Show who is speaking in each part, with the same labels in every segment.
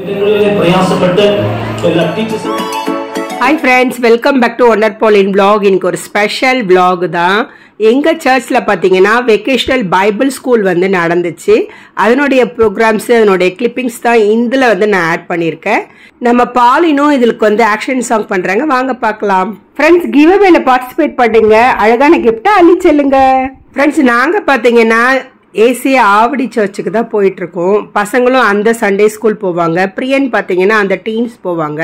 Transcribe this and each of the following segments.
Speaker 1: ഇതിനുള്ളിൽ പ്രയാസപ്പെട്ട് എല്ലാ teachers
Speaker 2: hi friends welcome back to wonder பாலின் vlog இன்னைக்கு ஒரு ஸ்பெஷல் vlog தான் எங்கள் சர்ச்சில் பார்த்தீங்கன்னா வெக்கேஷனல் பைபிள் ஸ்கூல் வந்து நடந்துச்சு அதனுடைய ப்ரோக்ராம்ஸ் அதனுடைய கிளிப்பிங்ஸ் தான் இதில் வந்து நான் ஆட் பண்ணியிருக்கேன் நம்ம பாலினும் இதுக்கு வந்து ஆக்ஷன் சாங் பண்ணுறாங்க வாங்க பார்க்கலாம் ஃப்ரெண்ட்ஸ் கிவ் அவேல பார்ட்டிசிபேட் பண்ணுங்க அழகான கிஃப்டை அள்ளி செல்லுங்க ஃப்ரெண்ட்ஸ் நாங்கள் பார்த்தீங்கன்னா ஏசிய ஆவடி சர்ச்சுக்கு தான் போயிட்டு இருக்கோம் பசங்களும் அந்த சண்டே ஸ்கூல் போவாங்க. பிரியன் பார்த்தீங்கன்னா அந்த டீம்ஸ் போவாங்க.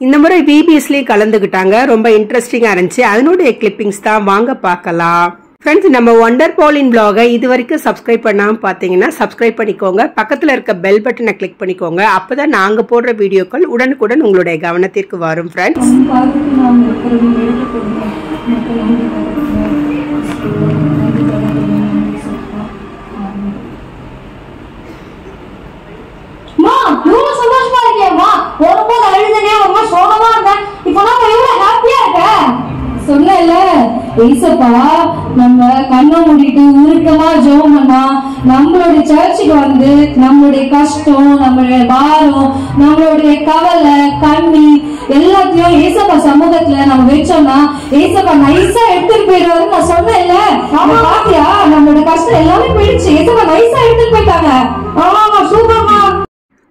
Speaker 2: இந்த முறை விபிஎஸ்லயும் கலந்துக்கிட்டாங்க. ரொம்ப இன்ட்ரெஸ்டிங்காக இருந்துச்சு. அதனுடைய கிளிப்பிங்ஸ் தான் வாங்க பார்க்கலாம். ஃப்ரெண்ட்ஸ் நம்ம ஒண்டர் பாலின் பிளாகை இது வரைக்கும் சப்ஸ்கிரைப் பண்ணாமல் பார்த்தீங்கன்னா சப்ஸ்கிரைப் பண்ணிக்கோங்க. பக்கத்தில் இருக்க பெல் பட்டனை கிளிக் பண்ணிக்கோங்க. அப்பதான் நாங்கள் போடுற வீடியோக்கள் உடனுக்குடன் உங்களுடைய கவனத்திற்கு வரும் ஃப்ரெண்ட்ஸ்
Speaker 3: மா இவ்வளவு சந்தோஷமா இருக்கேம்மா போகும்போது அழுதுனே ரொம்ப சோகமா இருந்தேன். இப்போ நம்ம இவ்வளவு ஹாப்பியா இருக்க
Speaker 4: சொல்லல. ஏசப்பா நம்ம கண்ணை மூடிட்டு உருக்கமா பண்ணா நம்மளுடைய சர்ச்சுக்கு வந்து நம்மளுடைய கஷ்டம் நம்மளுடைய பாரம் நம்மளுடைய கவலை கண்ணீர் எல்லாத்தையும் ஏசப்பா சமூகத்துல நம்ம வச்சோம்னா ஏசப்பா நைஸா எடுத்துட்டு போயிடுவாரு நான் சொன்னேன்ல. ஆமா. பாத்தியா? நம்மளோட கஷ்டம் எல்லாமே போயிடுச்சு. ஏசப்பா நைஸா எடுத்துட்டு போயிட்டாங்க.
Speaker 3: ஆமாமா சூப்பர்மா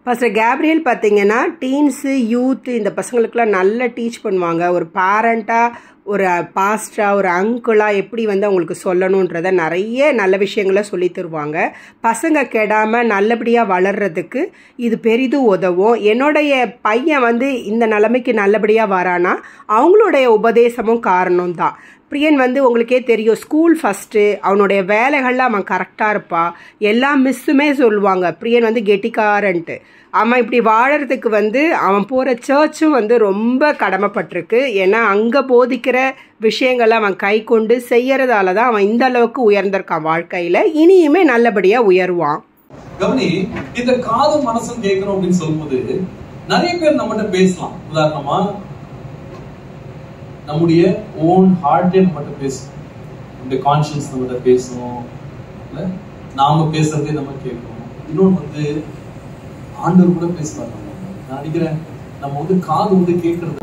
Speaker 2: ஃபஸ்ட்டு கேப்ரியல் பார்த்தீங்கன்னா டீன்ஸு யூத்து இந்த பசங்களுக்குலாம் நல்லா டீச் பண்ணுவாங்க. ஒரு பேரண்ட்டாக ஒரு பாஸ்டராக ஒரு அங்குளாக எப்படி வந்து அவங்களுக்கு சொல்லணுன்றத நிறைய நல்ல விஷயங்களை சொல்லி தருவாங்க. பசங்க கெடாமல் நல்லபடியாக வளர்றதுக்கு இது பெரிதும் உதவும். என்னுடைய பையன் வந்து இந்த நிலைமைக்கு நல்லபடியாக வரானா அவங்களுடைய உபதேசமும் காரணம் தான் பிரியன் வந்து உங்களுக்கே தெரியும் ஸ்கூல் ஃபஸ்ட்டு அவனுடைய வேலைகள்லாம் அவன் கரெக்டாக இருப்பா. எல்லா மிஸ்ஸுமே சொல்லுவாங்க பிரியன் வந்து கெட்டிக்காரன்ட்டு. அவன் இப்படி வாழறதுக்கு வந்து அவன் போகிற சர்ச்சும் வந்து ரொம்ப கடமைப்பட்டிருக்கு. ஏன்னா அங்கே போதிக்கிற விஷயங்களை அவன் கை கொண்டு செய்யறதால தான் அவன் இந்த அளவுக்கு உயர்ந்திருக்கான் வாழ்க்கையில். இனியுமே நல்லபடியாக உயருவான்.
Speaker 5: கவனி இந்த காதும் மனசும் கேட்கணும் அப்படின்னு சொல்லும்போது நிறைய பேர் நம்மகிட்ட பேசலாம். உதாரணமா நம்முடைய ஓன் ஹார்ட்டே நம்மகிட்ட பேசும் நம்முடைய கான்ஷியன்ஸ் நம்மகிட்ட பேசும் இல்லை? நாம பேசுறதே நம்ம கேட்கும் இன்னொன்று வந்து ஆண்டவர் கூட பேசுவார் நம்ம நான் நினைக்கிறேன் நம்ம வந்து காது வந்து கேட்கறது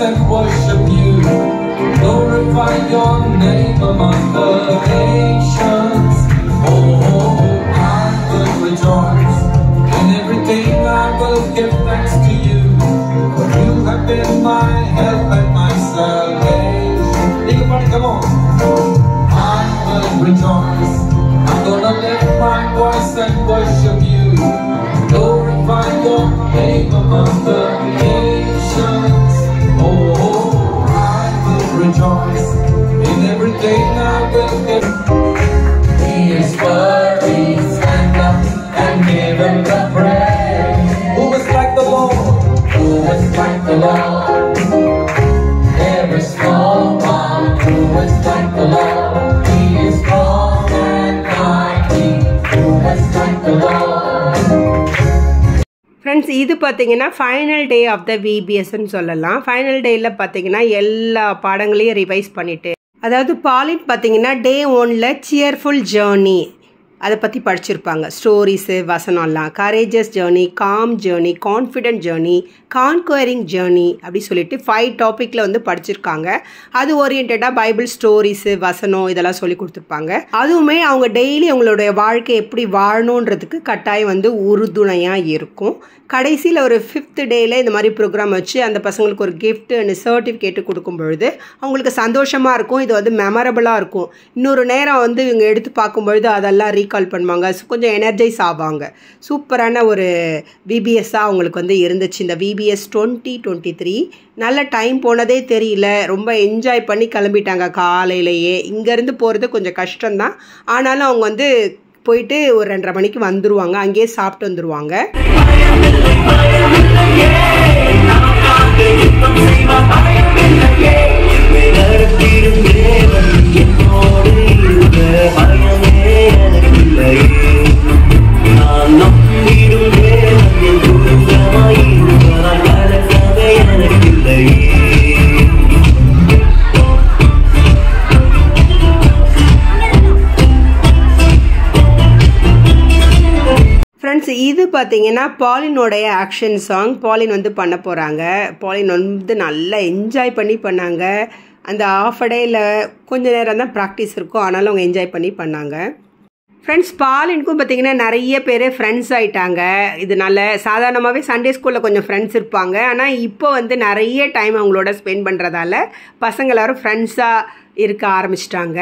Speaker 6: and worship you. Glorify your name among the nations. Oh, I will rejoice. In everything I will give thanks to you. For you have been my help and my salvation. Everybody, come on. I will rejoice. I'm gonna lift my voice and worship you. Glorify your name among
Speaker 2: friends இது பார்த்தீங்கன்னா final day of the விபிஎஸ்ன்னு சொல்லலாம். Final டேயில் பார்த்தீங்கன்னா எல்லா பாடங்களையும் revise பண்ணிவிட்டு அதாவது பாலிட் பார்த்தீங்கன்னா டே ஒன்ல சியர்ஃபுல் ஜேர்னி அதை பற்றி படிச்சிருப்பாங்க. Stories வசனம்லாம். Courageous journey calm journey confident journey conquering journey அப்படி சொல்லிட்டு ஃபைவ் டாப்பிக்கில் வந்து படிச்சிருக்காங்க. அது ஓரியன்டாக பைபிள் ஸ்டோரிஸு வசனம் இதெல்லாம் சொல்லி கொடுத்துருப்பாங்க. அதுவுமே அவங்க டெய்லி அவங்களுடைய வாழ்க்கை எப்படி வாழணுன்றதுக்கு கட்டாயம் வந்து உறுதுணையாக இருக்கும். கடைசியில் ஒரு ஃபிஃப்த் டேயில் இந்த மாதிரி ப்ரோக்ராம் வச்சு அந்த பசங்களுக்கு ஒரு கிஃப்ட் அண்ட் சர்டிஃபிகேட்டு கொடுக்கும் பொழுது அவங்களுக்கு சந்தோஷமாக இருக்கும். இது வந்து மெமரபுளாக இருக்கும். இன்னொரு நேரம் வந்து இவங்க எடுத்து பார்க்கும்பொழுது அதெல்லாம் ரீகால் பண்ணுவாங்க. கொஞ்சம் எனர்ஜைஸ் ஆவாங்க. சூப்பரான ஒரு விபிஎஸ்ஸாக அவங்களுக்கு வந்து இருந்துச்சு. இந்த விபிஎஸ் டுவெண்ட்டி டுவெண்ட்டி த்ரீ நல்ல டைம் போனதே தெரியல. ரொம்ப என்ஜாய் பண்ணி கிளம்பிட்டாங்க காலையிலேயே. இங்கேருந்து போகிறது கொஞ்சம் கஷ்டம்தான். ஆனாலும் அவங்க வந்து போயிட்டு ஒரு ரெண்டரை மணிக்கு வந்துருவாங்க. அங்கேயே சாப்பிட்டு ஃப்ரெண்ட்ஸ் இது பார்த்தீங்கன்னா பாலினோடைய ஆக்ஷன் சாங் பாலின் வந்து பண்ண போகிறாங்க பாலின் வந்து நல்லா என்ஜாய் பண்ணி பண்ணாங்க. அந்த ஆஃப் டேயில் கொஞ்ச நேரம் தான் ப்ராக்டிஸ் இருக்கும். ஆனாலும் அவங்க என்ஜாய் பண்ணி பண்ணாங்க. ஃப்ரெண்ட்ஸ் பாலினுக்கும் பார்த்தீங்கன்னா நிறைய பேர் ஃப்ரெண்ட்ஸ் ஆயிட்டாங்க. இதனால சாதாரணமாகவே சண்டே ஸ்கூலில் கொஞ்சம் ஃப்ரெண்ட்ஸ் இருப்பாங்க. ஆனால் இப்போ வந்து நிறைய டைம் அவங்களோட ஸ்பெண்ட் பண்ணுறதால பசங்க எல்லாரும் ஃப்ரெண்ட்ஸாக இருக்க ஆரம்பிச்சிட்டாங்க.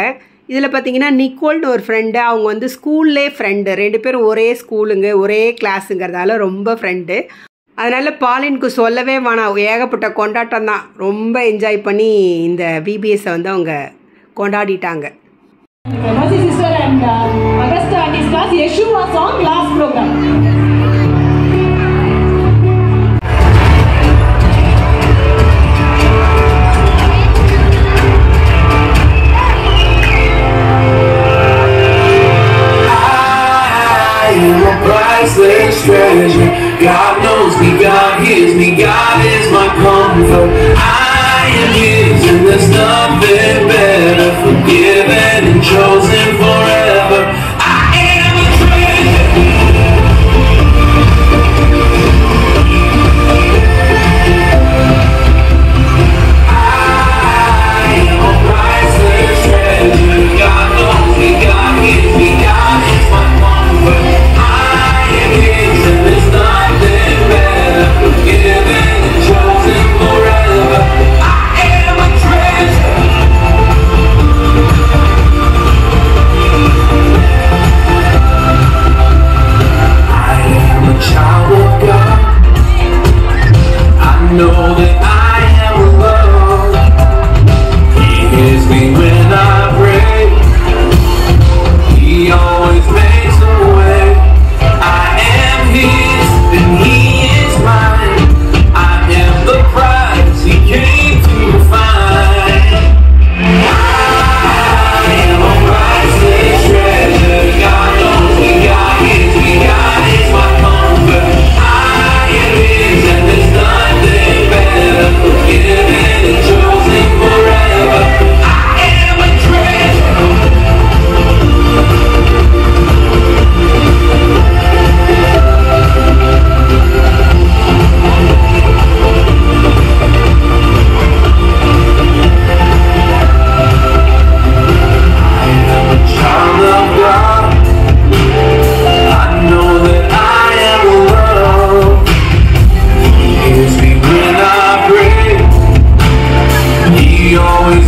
Speaker 2: இதில் பார்த்தீங்கன்னா நிக்கோல்னு ஒரு ஃப்ரெண்டு அவங்க வந்து ஸ்கூல்லே ஃப்ரெண்டு ரெண்டு பேரும் ஒரே ஸ்கூலுங்க ஒரே கிளாஸுங்கிறதால ரொம்ப ஃப்ரெண்டு அதனால் பாலினுக்கு சொல்லவே வேணாம். ஏகப்பட்ட கொண்டாட்டம் தான். ரொம்ப என்ஜாய் பண்ணி இந்த பிபிஎஸ்ஸை வந்து அவங்க கொண்டாடிட்டாங்க.
Speaker 7: And uh, Augusta auntie's class Yeshua song last program.
Speaker 8: Hold holding always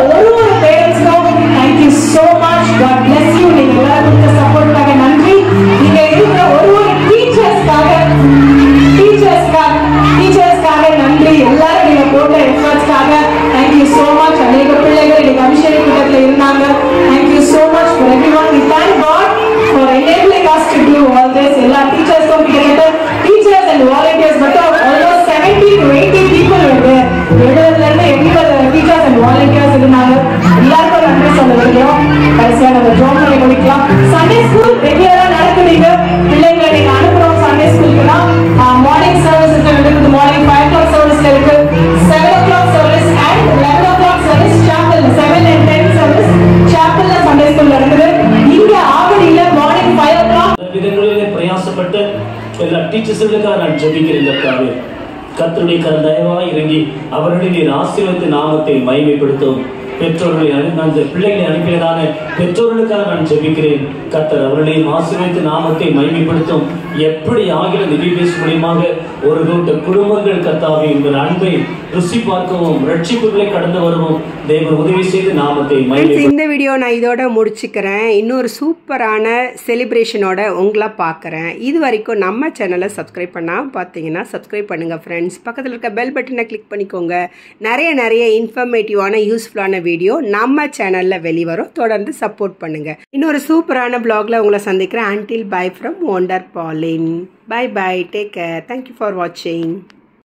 Speaker 7: ஒரு ஒரு பேரண்ட்ஸ்க்கும் thank you so much God bless you நீங்க எல்லாரும் கொடுத்த சப்போர்ட்டுக்காக நன்றி. நீங்க இருக்கிற ஒரு ஒரு டீச்சர்ஸ்க்காக டீச்சர்ஸ்க்காக டீச்சர்ஸ்க்காக நன்றி. எல்லாரும் நீங்க போட்ட எஃபர்ட்ஸ்க்காக தேங்க்யூ சோ மச் அநேக பிள்ளைகள் இன்னைக்கு அபிஷேக கூட்டத்தில் இருந்தாங்க. Thank you so much for everyone we thank God for enabling us to do all this. Sunday school ரெகுலரா நடக்குதுங்க பிள்ளைங்களை நீங்க அனுப்புறோம் சண்டே ஸ்கூலுக்குன்னா மார்னிங் சர்வீஸ் இருக்குது மார்னிங் ஃபைவ் கிளாக் சர்வீஸ்ல இருக்கு seven o'clock service and eleven o'clock service chapel seven and ten service சாப்பல்ல Sunday school நடக்குது. இங்க ஆவடியில மார்னிங் ஃபைவ் ஓ கிளாக்
Speaker 1: விதங்களிலே பிரயாசப்பட்ட எல்லா டீச்சர்ஸுகளுக்காக நான் ஜெபிக்கிறேன் இதற்காக கர்த்தருடைய கர தயவாய் இறங்கி அவர்களின் நீர் நாமத்தை மகிமைப்படுத்தும் பெற்றோர்களை அந்த பிள்ளைகளை அனுப்பியதான பெற்றோர்களுக்காக நான் ஜெபிக்கிறேன். கத்தர் அவர்களையும் ஆசிரியத்து நாமத்தை மகிமைப்படுத்தும். எப்படி ஆகிற திவ்யபேஸ் மூலியமாக ஒரு கூட்ட குடும்பங்கள் கர்த்தாவை உங்கள் அன்பை ருசி பார்க்கவும் ரட்சிப்புகளை கடந்து வருவோம்.
Speaker 2: இந்த வீடியோ நான் இதோட முடிச்சுக்கிறேன். இன்னொரு சூப்பரான செலிப்ரேஷனோட உங்களை பார்க்குறேன் இது வரைக்கும் நம்ம சேனலை சப்ஸ்கிரைப் பண்ணால் பார்த்தீங்கன்னா சப்ஸ்கிரைப் பண்ணுங்கள் ஃப்ரெண்ட்ஸ் பக்கத்தில் இருக்க பெல் பட்டனை கிளிக் பண்ணிக்கோங்க. நிறைய நிறைய இன்ஃபர்மேட்டிவான யூஸ்ஃபுல்லான வீடியோ நம்ம சேனலில் வெளிவரும். தொடர்ந்து சப்போர்ட் பண்ணுங்கள் இன்னொரு சூப்பரான பிளாக்ல உங்களை சந்திக்கிறேன். Until bye from Wonder Pauline bye bye take care thank you for வாட்சிங்